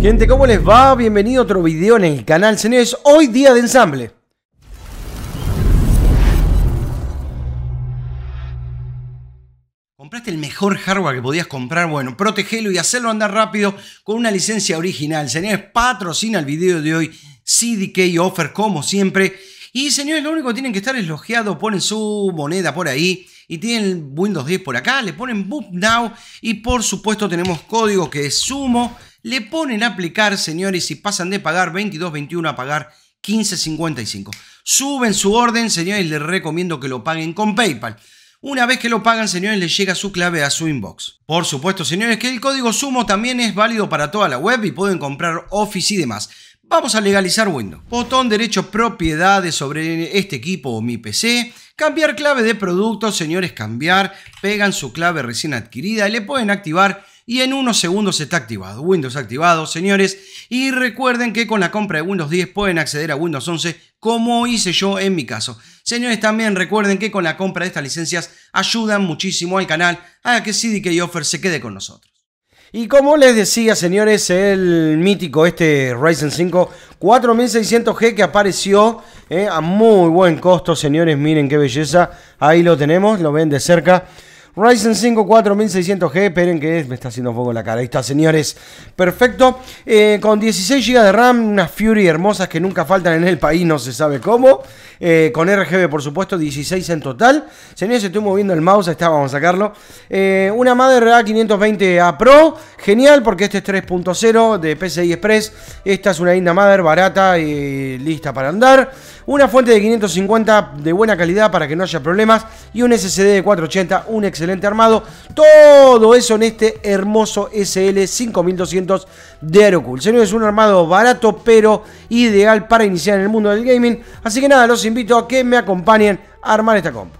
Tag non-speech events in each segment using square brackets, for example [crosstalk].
Gente, ¿cómo les va? Bienvenido a otro video en el canal, señores. Hoy día de ensamble. ¿Compraste el mejor hardware que podías comprar? Bueno, protegelo y hacerlo andar rápido con una licencia original. Señores, patrocina el video de hoy CDK Offer como siempre. Y señores, lo único que tienen que estar es logeado, ponen su moneda por ahí y tienen Windows 10 por acá, le ponen Boot Now y por supuesto tenemos código que es Sumo, le ponen aplicar, señores, y pasan de pagar 22.21 a pagar 15.55. Suben su orden, señores, les recomiendo que lo paguen con PayPal. Una vez que lo pagan, señores, les llega su clave a su inbox. Por supuesto, señores, que el código SUMO también es válido para toda la web y pueden comprar Office y demás. Vamos a legalizar Windows. Botón derecho propiedades sobre este equipo o mi PC. Cambiar clave de producto, señores, cambiar. Pegan su clave recién adquirida y le pueden activar y en unos segundos está activado. Windows activado, señores. Y recuerden que con la compra de Windows 10 pueden acceder a Windows 11 como hice yo en mi caso. Señores, también recuerden que con la compra de estas licencias ayudan muchísimo al canal a que CDK Offer se quede con nosotros. Y como les decía, señores, el mítico este Ryzen 5 4600G que apareció eh, a muy buen costo, señores, miren qué belleza. Ahí lo tenemos, lo ven de cerca. Ryzen 5 4600G, esperen que me está haciendo fuego la cara. Ahí está, señores. Perfecto. Eh, con 16 GB de RAM, unas Fury hermosas que nunca faltan en el país, no se sabe cómo. Eh, con RGB, por supuesto, 16 en total. Señores, estoy moviendo el mouse, ahí está, vamos a sacarlo. Eh, una Mother A520A Pro, genial porque este es 3.0 de PCI Express. Esta es una linda Mother barata y lista para andar. Una fuente de 550 de buena calidad para que no haya problemas. Y un SSD de 480, un excelente armado. Todo eso en este hermoso SL5200 de Aerocool. Señores, es un armado barato pero ideal para iniciar en el mundo del gaming. Así que nada, los invito a que me acompañen a armar esta comp.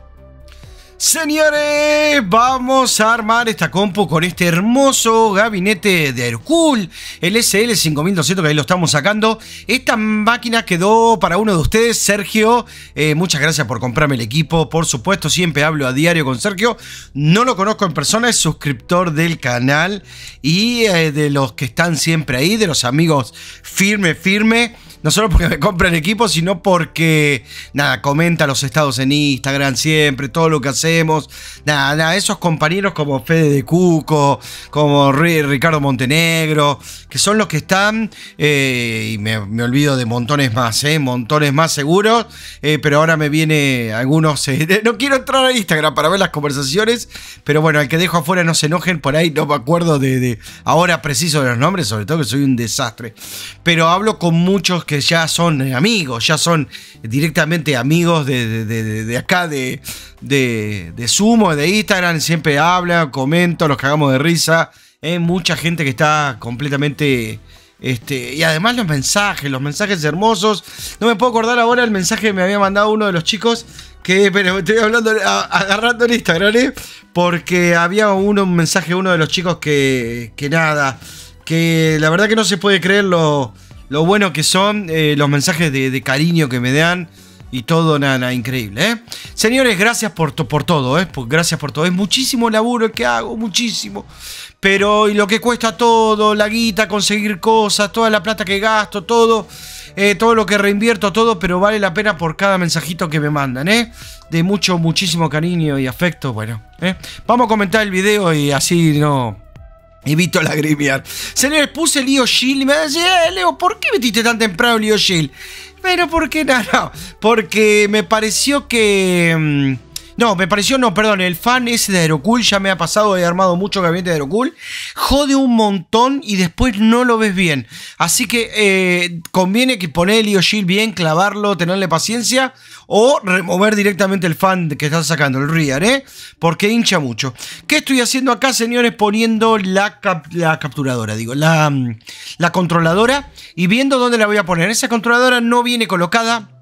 Señores, vamos a armar esta compu con este hermoso gabinete de Aerocool, el SL5200 que ahí lo estamos sacando. Esta máquina quedó para uno de ustedes, Sergio. Eh, muchas gracias por comprarme el equipo. Por supuesto, siempre hablo a diario con Sergio. No lo conozco en persona, es suscriptor del canal y eh, de los que están siempre ahí, de los amigos firme, firme no solo porque me compran equipo, sino porque, nada, comenta los estados en Instagram siempre, todo lo que hacemos. Nada, nada, esos compañeros como Fede de Cuco, como Ricardo Montenegro, que son los que están, eh, y me, olvido de montones más, eh, montones más seguros, eh, pero ahora me viene algunos, no quiero entrar a Instagram para ver las conversaciones, pero bueno, al que dejo afuera no se enojen, por ahí no me acuerdo de, de ahora preciso de los nombres, sobre todo que soy un desastre, pero hablo con muchos que ya son eh, amigos, ya son directamente amigos de, acá, de, de, Sumo, de Instagram, siempre hablan, comento, los cagamos de risa. Hay mucha gente que está completamente... Este, y además los mensajes, los mensajes hermosos. No me puedo acordar ahora el mensaje que me había mandado uno de los chicos. Que, pero estoy hablando, agarrando en Instagram, ¿eh? Porque había uno, un mensaje de uno de los chicos que, que nada, que la verdad que no se puede creer lo, lo bueno que son, eh, los mensajes de, cariño que me dan y todo, nada, increíble. ¿eh? Señores, gracias por, por todo, ¿eh? gracias por todo. Es muchísimo laburo que hago, muchísimo. Pero y lo que cuesta todo, la guita, conseguir cosas, toda la plata que gasto, todo, eh, todo lo que reinvierto, todo, pero vale la pena por cada mensajito que me mandan, ¿eh? De mucho, muchísimo cariño y afecto, bueno. ¿eh? Vamos a comentar el video y así no Evito lagrimear. Señores, puse Leo Shield y me decía, eh, Leo, ¿por qué metiste tan temprano Leo Shield? Pero, ¿por qué [laughs] no? no porque me pareció que... Mm, no, me pareció, no, perdón, el fan ese de Aerocool ya me ha pasado, he armado mucho gabinete de Aerocool, jode un montón y después no lo ves bien. Así que eh, conviene que poner el Shield bien, clavarlo, tenerle paciencia o remover directamente el fan que estás sacando, el rear, ¿eh? Porque hincha mucho. ¿Qué estoy haciendo acá, señores? Poniendo la, la capturadora, digo, la, la controladora y viendo dónde la voy a poner. Esa controladora no viene colocada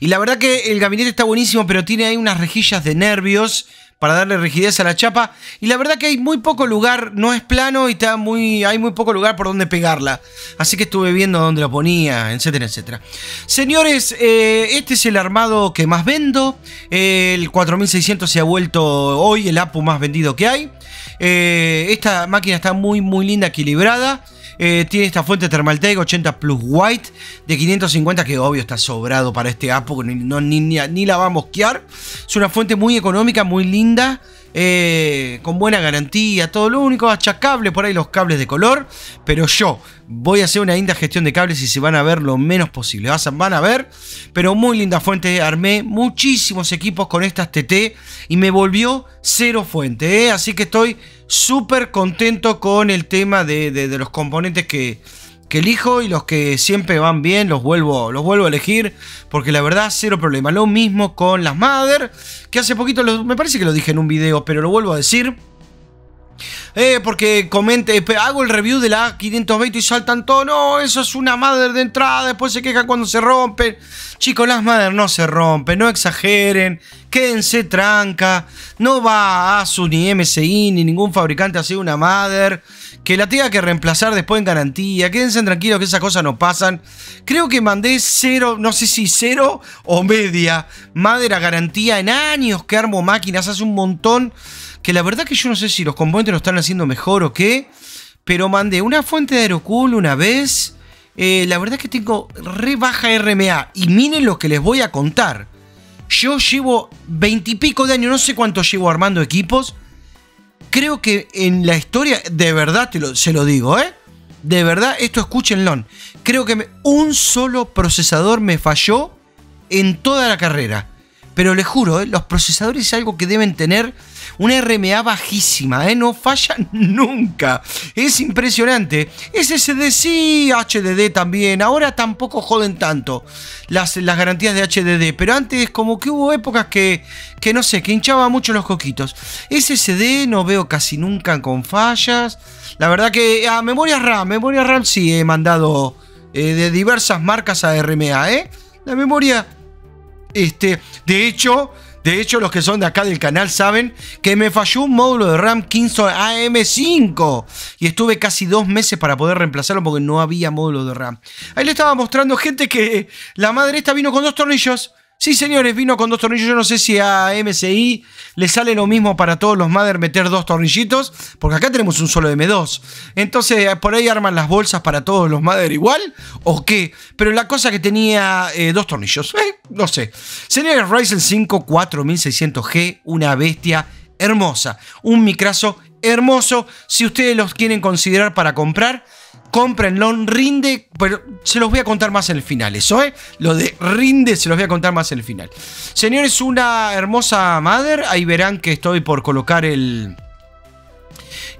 y la verdad que el gabinete está buenísimo, pero tiene ahí unas rejillas de nervios para darle rigidez a la chapa. Y la verdad que hay muy poco lugar, no es plano y está muy, hay muy poco lugar por donde pegarla. Así que estuve viendo dónde la ponía, etcétera, etcétera. Señores, eh, este es el armado que más vendo. el 4600 se ha vuelto hoy el APU más vendido que hay. Eh, esta máquina está muy, muy linda, equilibrada. Eh, tiene esta fuente Thermaltake 80 Plus White de 550 que obvio está sobrado para este porque ni, ni, ni, la va a mosquear. Es una fuente muy económica, muy linda. Eh, con buena garantía, todo lo único achacable por ahí los cables de color, pero yo voy a hacer una linda gestión de cables y se van a ver lo menos posible, van a ver, pero muy linda fuente, armé muchísimos equipos con estas TT y me volvió cero fuente, ¿eh? así que estoy súper contento con el tema de los componentes que, que elijo y los que siempre van bien los vuelvo, los vuelvo a elegir porque la verdad cero problema. Lo mismo con las Mother, que hace poquito me parece que lo dije en un video, pero lo vuelvo a decir. Eh, porque comente, hago el review de la 520 y saltan todo, no, eso es una Mother de entrada, después se quejan cuando se rompen. Chicos, las Mother no se rompen, no exageren, quédense tranca, no va a Asus ni MSI ni ningún fabricante a hacer una Mother que la tenga que reemplazar después en garantía. Quédense tranquilos que esas cosas no pasan. Creo que mandé cero, no sé si cero o media madera garantía en años que armo máquinas, hace un montón. Que la verdad que yo no sé si los componentes lo están haciendo mejor o qué. Pero mandé una fuente de Aerocool una vez. Eh, la verdad que tengo re baja RMA. Y miren lo que les voy a contar. Yo llevo veintipico de años, no sé cuánto llevo armando equipos creo que en la historia, de verdad te se lo digo, ¿eh? De verdad, esto escúchenlo. Creo que un solo procesador me falló en toda la carrera. Pero les juro, ¿eh? los procesadores es algo que deben tener una RMA bajísima, ¿eh? no fallan nunca. Es impresionante. SSD sí, HDD también. Ahora tampoco joden tanto las, las garantías de HDD. Pero antes como que hubo épocas que, que no sé, que hinchaba mucho los coquitos. SSD no veo casi nunca con fallas. La verdad que a ah, memoria RAM, memoria RAM sí he mandado eh, de diversas marcas a RMA, ¿eh? La memoria, este, de hecho, de hecho, los que son de acá del canal saben que me falló un módulo de RAM Kingston AM5 y estuve casi dos meses para poder reemplazarlo porque no había módulo de RAM. Ahí le estaba mostrando gente que la madre esta vino con dos tornillos. Sí, señores, vino con dos tornillos. Yo no sé si a MSI le sale lo mismo para todos los Mother meter dos tornillitos, porque acá tenemos un solo M2. Entonces, por ahí arman las bolsas para todos los Mother igual, o qué. Pero la cosa que tenía eh, dos tornillos, eh, no sé. Señores, Ryzen 5 4600G, una bestia hermosa. Un micrazo hermoso. Si ustedes los quieren considerar para comprar, cómprenlo, rinde, pero se los voy a contar más en el final, eso, ¿eh? Lo de rinde se los voy a contar más en el final. Señores, una hermosa Mother, ahí verán que estoy por colocar el...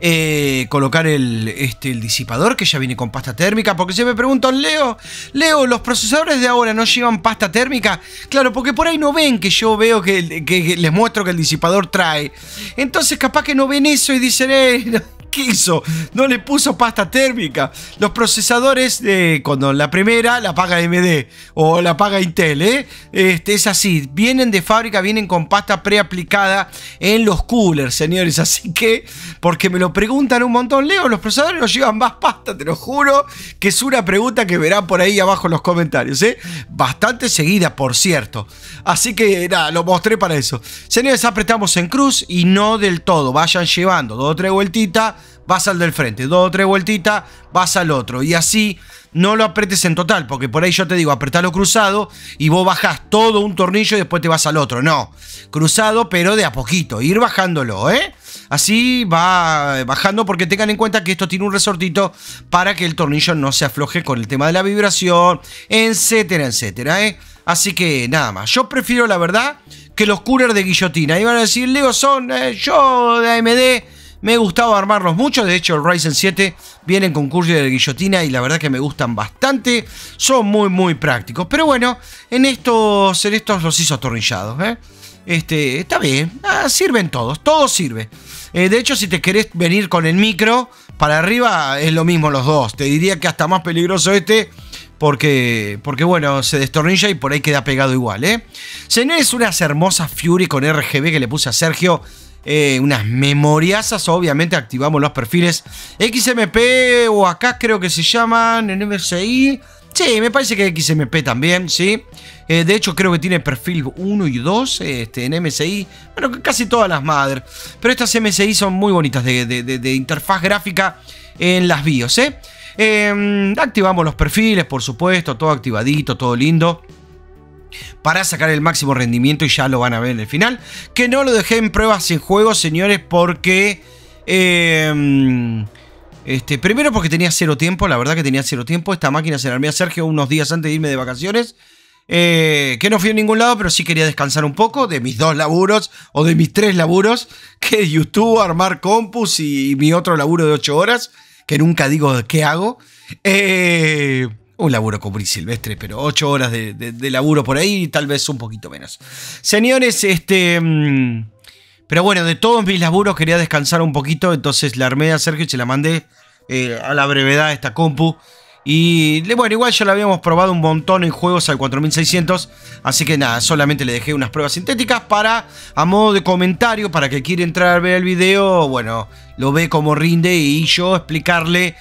Eh, colocar el, este, el disipador que ya viene con pasta térmica. Porque se me preguntan, Leo, Leo, ¿los procesadores de ahora no llevan pasta térmica? Claro, porque por ahí no ven que yo veo que, les muestro que el disipador trae. Entonces capaz que no ven eso y dicen, eh, ¿Qué hizo? No le puso pasta térmica. Los procesadores, de cuando la primera la paga AMD o la paga Intel, ¿eh? Este, es así. Vienen de fábrica, vienen con pasta preaplicada en los coolers, señores. Así que, porque me lo preguntan un montón, Leo, los procesadores no llevan más pasta, te lo juro, que es una pregunta que verán por ahí abajo en los comentarios, ¿eh? Bastante seguida, por cierto. Así que, nada, lo mostré para eso. Señores, apretamos en cruz y no del todo. Vayan llevando dos o tres vueltitas vas al del frente. Dos o tres vueltitas, vas al otro. Y así no lo apretes en total, porque por ahí yo te digo, apretalo cruzado y vos bajás todo un tornillo y después te vas al otro. No, cruzado, pero de a poquito, ir bajándolo, ¿eh? Así va bajando porque tengan en cuenta que esto tiene un resortito para que el tornillo no se afloje con el tema de la vibración, etcétera, etcétera, ¿eh? Así que nada más. Yo prefiero, la verdad, que los coolers de guillotina. Iban a decir, Leo, son eh, yo de AMD me gustaba armarlos mucho, de hecho el Ryzen 7 vienen con curso de guillotina y la verdad que me gustan bastante, son muy muy prácticos. Pero bueno, en estos, en estos los hizo atornillados, ¿eh? Este, está bien, ah, sirven todos, todo sirve. Eh, de hecho, si te querés venir con el micro para arriba, es lo mismo los dos. Te diría que hasta más peligroso este, porque, porque bueno, se destornilla y por ahí queda pegado igual, ¿eh? Señores, unas hermosas Fury con RGB que le puse a Sergio eh, unas memoriasas, obviamente activamos los perfiles XMP o acá creo que se llaman en MSI. Sí, me parece que XMP también, sí. Eh, de hecho, creo que tiene perfil 1 y 2 este, en MSI. Bueno, casi todas las madres. Pero estas MSI son muy bonitas de, interfaz gráfica en las BIOS, ¿eh? Em, activamos los perfiles, por supuesto, todo activadito, todo lindo para sacar el máximo rendimiento y ya lo van a ver en el final. Que no lo dejé en pruebas en juego, señores, porque... Em, este, primero porque tenía cero tiempo, la verdad que tenía cero tiempo. Esta máquina se la armé a Sergio unos días antes de irme de vacaciones. Eh, que no fui a ningún lado, pero sí quería descansar un poco de mis dos laburos o de mis tres laburos, [laughs] que YouTube, armar compus y, mi otro laburo de ocho horas, que nunca digo qué hago. Eh, un laburo como silvestre, pero ocho horas de, laburo por ahí y tal vez un poquito menos. Señores, este... Mm, pero bueno, de todos mis laburos quería descansar un poquito, entonces la armé a Sergio y se la mandé eh, a la brevedad esta compu. Y bueno, igual ya la habíamos probado un montón en juegos al 4600. Así que nada, solamente le dejé unas pruebas sintéticas para, a modo de comentario, para que quiera entrar a ver el video, bueno, lo ve como rinde y yo explicarle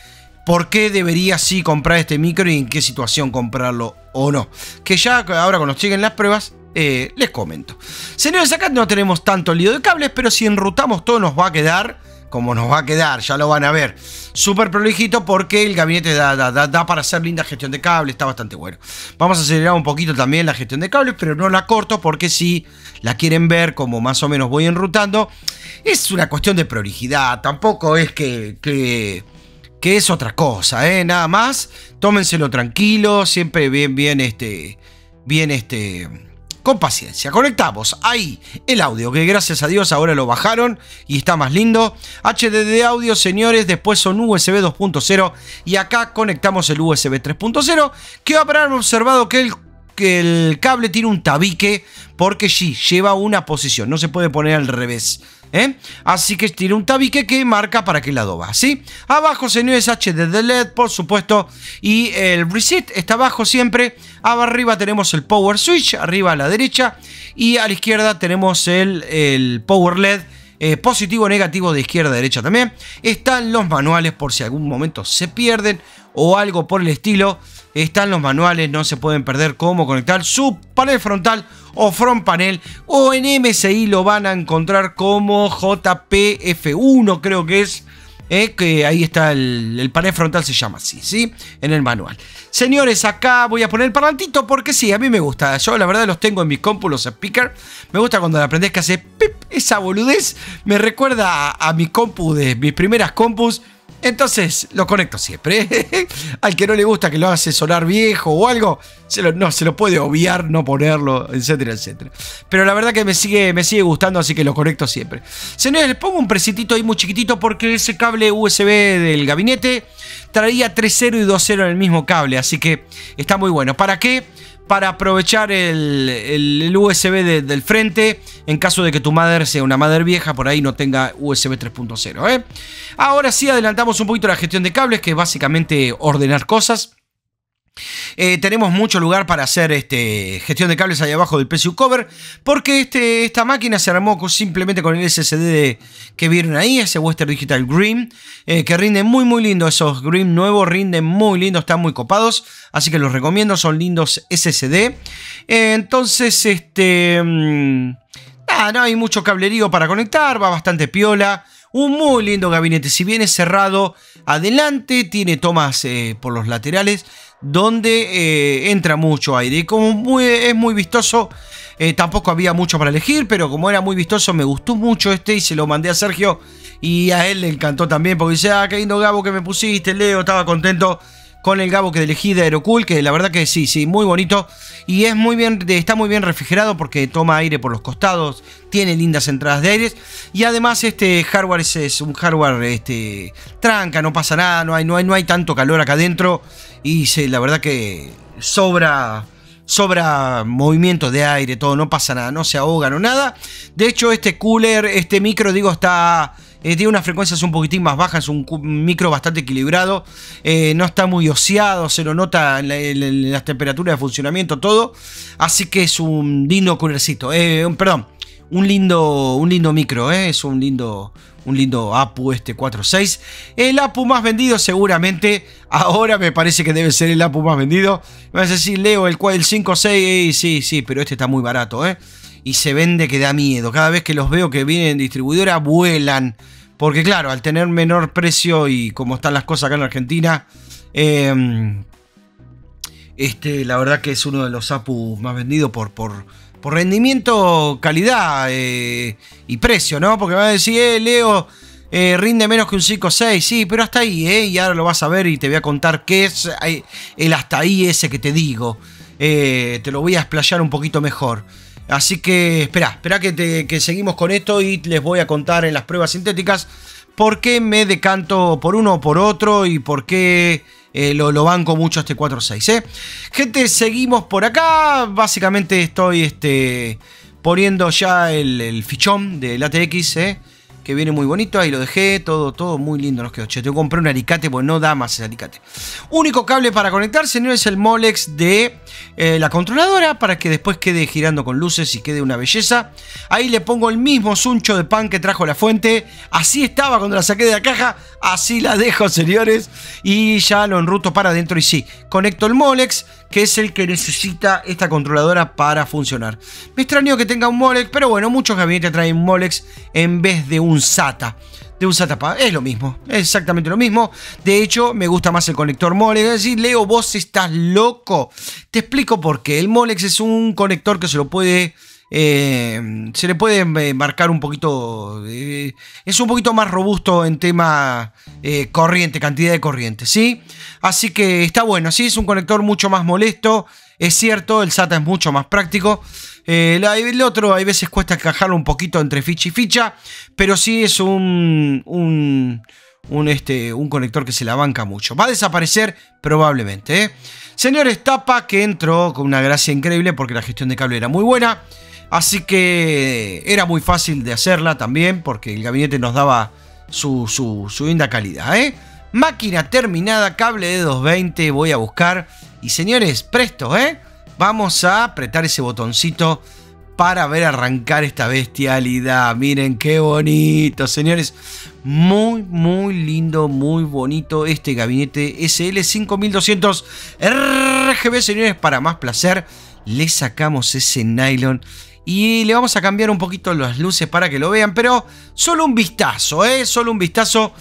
por qué debería sí comprar este micro y en qué situación comprarlo o no. Que ya ahora cuando lleguen las pruebas, eh, les comento. Señores, acá no tenemos tanto lío de cables, pero si enrutamos todo nos va a quedar como nos va a quedar, ya lo van a ver. Súper prolijito porque el gabinete da, da, para hacer linda gestión de cables, está bastante bueno. Vamos a acelerar un poquito también la gestión de cables, pero no la corto porque si la quieren ver como más o menos voy enrutando, es una cuestión de prolijidad, tampoco es que, que, que es otra cosa, ¿eh? nada más. Tómenselo tranquilo, siempre bien, bien, este, bien, este con paciencia. Conectamos ahí el audio, que gracias a Dios ahora lo bajaron y está más lindo. HDD audio, señores, después son USB 2.0 y acá conectamos el USB 3.0, que habrán observado que el que el cable tiene un tabique porque sí, lleva una posición, no se puede poner al revés. ¿Eh? Así que tiene un tabique que marca para qué lado va, ¿sí? Abajo, señores, HDD LED, por supuesto, y el reset está abajo siempre. Arriba tenemos el power switch, arriba a la derecha, y a la izquierda tenemos el, el power LED. Eh, positivo negativo de izquierda a derecha también. Están los manuales por si algún momento se pierden o algo por el estilo. Están los manuales, no se pueden perder cómo conectar su panel frontal o front panel. O en MSI lo van a encontrar como JPF1, creo que es. Eh, que ahí está el, panel frontal, se llama así, ¿sí? En el manual. Señores, acá voy a poner el parlantito porque sí, a mí me gusta. Yo la verdad los tengo en mis compus, los speakers. Me gusta cuando aprendes que hace pip, esa boludez. Me recuerda a, a mi compu de mis primeras compus entonces lo conecto siempre. [laughs] Al que no le gusta que lo hace sonar viejo o algo, se lo, no, se lo puede obviar, no ponerlo, etcétera, etcétera. Pero la verdad que me sigue, me sigue gustando, así que lo conecto siempre. Señores, les pongo un presitito ahí muy chiquitito porque ese cable USB del gabinete traía 3.0 y 2.0 en el mismo cable, así que está muy bueno. ¿Para qué? Para aprovechar el, USB del frente en caso de que tu madre sea una madre vieja, por ahí no tenga USB 3.0. ¿eh? Ahora sí adelantamos un poquito la gestión de cables, que es básicamente ordenar cosas. Eh, tenemos mucho lugar para hacer este, gestión de cables ahí abajo del PSU Cover, porque este, esta máquina se armó simplemente con el SSD que vieron ahí, ese Western Digital Green, eh, que rinde muy muy lindo, esos Green nuevos rinden muy lindo, están muy copados, así que los recomiendo, son lindos SSD. Eh, entonces, este... Mm, no hay mucho cablerío para conectar, va bastante piola. Un muy lindo gabinete, si bien es cerrado adelante, tiene tomas por los laterales donde eh, entra mucho aire. Y como es muy vistoso, eh, tampoco había mucho para elegir, pero como era muy vistoso, me gustó mucho este y se lo mandé a Sergio. Y a él le encantó también, porque dice, ah, qué lindo Gabo que me pusiste, Leo, estaba contento con el Gabo que elegí de Aerocool, que la verdad que sí, sí, muy bonito. Y es muy bien, está muy bien refrigerado porque toma aire por los costados, tiene lindas entradas de aire. Y además este hardware es, un hardware este, tranca, no pasa nada, no hay, no, hay, no hay tanto calor acá adentro. Y la verdad que sobra sobra movimiento de aire, todo, no pasa nada, no se ahoga, no nada. De hecho, este cooler, este micro, digo, está eh, tiene unas frecuencias un poquitín más bajas, un micro bastante equilibrado. Eh, no está muy oseado, se lo nota en, las temperaturas de funcionamiento, todo. Así que es un lindo coolercito. Eh, perdón, un lindo, un lindo micro, es un lindo, un lindo APU este 4.6. El APU más vendido seguramente, ahora me parece que debe ser el APU más vendido. Me vas a decir, Leo, el, el 5.6, sí, sí, pero este está muy barato, ¿eh? Y se vende que da miedo. Cada vez que los veo que vienen en distribuidora, vuelan. Porque claro, al tener menor precio y como están las cosas acá en Argentina, Em, este, la verdad que es uno de los APU más vendidos por, por, por rendimiento, calidad eh, y precio, ¿no? Porque me a decir, eh, Leo, eh, rinde menos que un 5.6, sí, pero hasta ahí, ¿eh? Y ahora lo vas a ver y te voy a contar qué es el hasta ahí ese que te digo. te lo voy a explayar un poquito mejor. Así que espera, espera que, seguimos con esto y les voy a contar en las pruebas sintéticas por qué me decanto por uno o por otro y por qué eh, lo, banco mucho este 4-6. ¿eh? Gente, seguimos por acá. Básicamente estoy este, poniendo ya el, el fichón del ATX. ¿eh? Que viene muy bonito, ahí lo dejé, todo, todo muy lindo nos quedó. Che, tengo que comprar un alicate porque no da más ese alicate. Único cable para conectar, señor, es el Molex de eh, la controladora para que después quede girando con luces y quede una belleza. Ahí le pongo el mismo suncho de pan que trajo la fuente. Así estaba cuando la saqué de la caja, así la dejo, [laughs] señores. Y ya lo enruto para adentro y sí, conecto el Molex que es el que necesita esta controladora para funcionar. Me extraño que tenga un Molex, pero bueno, muchos gabinetes traen Molex en vez de un SATA. De un SATA es lo mismo, es exactamente lo mismo. De hecho, me gusta más el conector Molex. Es Leo, vos estás loco. Te explico por qué. El Molex es un conector que se lo puede eh, se le puede eh, marcar un poquito. Eh, es un poquito más robusto en tema corriente, cantidad de corriente, ¿sí? Así que está bueno, sí, es un conector mucho más molesto. Es cierto, el SATA es mucho más práctico. El otro, hay veces cuesta encajarlo un poquito entre ficha y ficha, pero sí es un, un, este, un conector que se la banca mucho. Va a desaparecer probablemente. Señores, tapa que entró con una gracia increíble porque la gestión de cable era muy buena. Así que era muy fácil de hacerla también porque el gabinete nos daba su, su, linda calidad. ¿eh? Máquina terminada, cable de 220, voy a buscar. Y señores, presto, ¿eh? Vamos a apretar ese botoncito para ver arrancar esta bestialidad. Miren qué bonito, señores. Muy, muy lindo, muy bonito este gabinete SL5200 RGB, señores. Para más placer, le sacamos ese nylon y le vamos a cambiar un poquito las luces para que lo vean, pero solo un vistazo, ¿eh? Solo un vistazo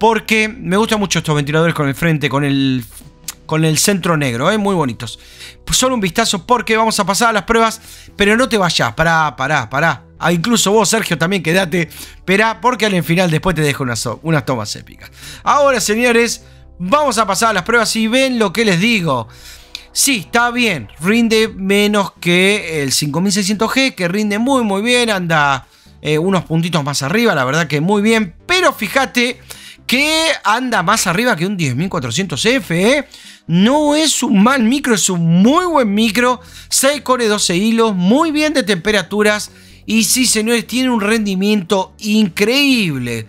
porque me gustan mucho estos ventiladores con el frente, con el, con el centro negro, ¿eh? Muy bonitos. Pues solo un vistazo porque vamos a pasar a las pruebas, pero no te vayas, pará, pará, pará. Ah, incluso vos, Sergio, también quédate, espera, porque al final después te dejo unas, unas tomas épicas. Ahora, señores, vamos a pasar a las pruebas y ven lo que les digo. Sí, está bien. Rinde menos que el 5600G, que rinde muy, muy bien. Anda eh, unos puntitos más arriba, la verdad que muy bien. Pero fíjate que anda más arriba que un 10400F, ¿eh? No es un mal micro, es un muy buen micro. 6 core 12 hilos, muy bien de temperaturas. Y sí, señores, tiene un rendimiento increíble.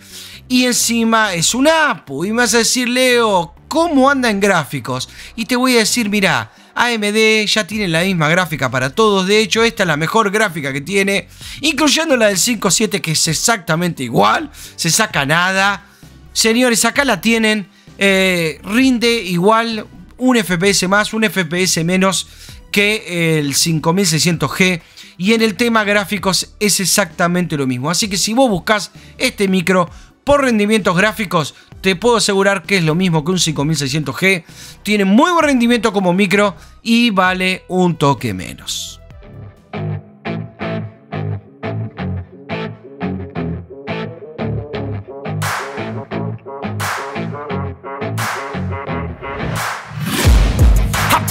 Y encima es un APU. Y me vas a decir, Leo, cómo anda en gráficos. Y te voy a decir, mira, AMD ya tiene la misma gráfica para todos. De hecho, esta es la mejor gráfica que tiene, incluyendo la del 5.7 que es exactamente igual. Se saca nada. Señores, acá la tienen. Eh, rinde igual un FPS más, un FPS menos que el 5600G. Y en el tema gráficos es exactamente lo mismo. Así que si vos buscas este micro por rendimientos gráficos, te puedo asegurar que es lo mismo que un 5600G. Tiene muy buen rendimiento como micro y vale un toque menos.